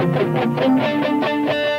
Música